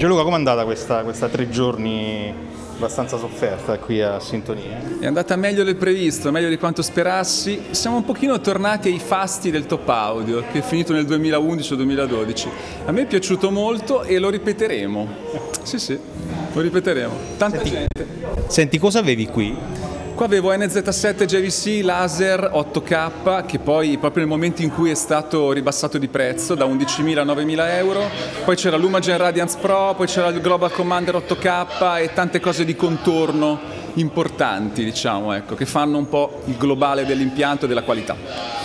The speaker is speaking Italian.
Gianluca, com'è andata questa, questa tre giorni abbastanza sofferta qui a Sintonia? È andata meglio del previsto, meglio di quanto sperassi. Siamo un pochino tornati ai fasti del top audio, che è finito nel 2011 o 2012. A me è piaciuto molto e lo ripeteremo. Sì, sì, lo ripeteremo. Tanta Senti, gente. Senti, cosa avevi qui? Qua avevo NZ7 JVC laser 8K che poi proprio nel momento in cui è stato ribassato di prezzo da 11.000 a 9.000 euro, poi c'era l'Umagen Radiance Pro, poi c'era il Global Commander 8K e tante cose di contorno importanti diciamo ecco, che fanno un po' il globale dell'impianto e della qualità.